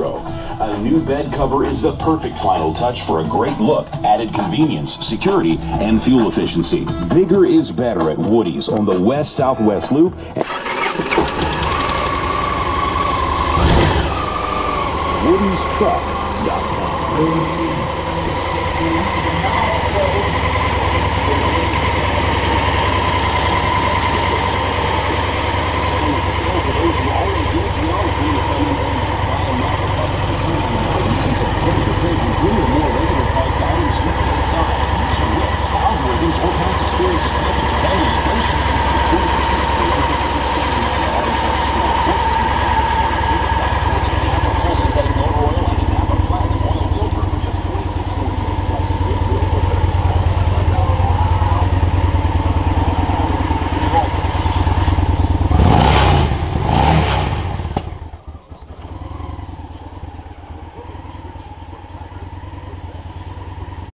Hero. A new bed cover is the perfect final touch for a great look, added convenience, security, and fuel efficiency. Bigger is better at Woody's on the west-southwest loop. Woody's truck.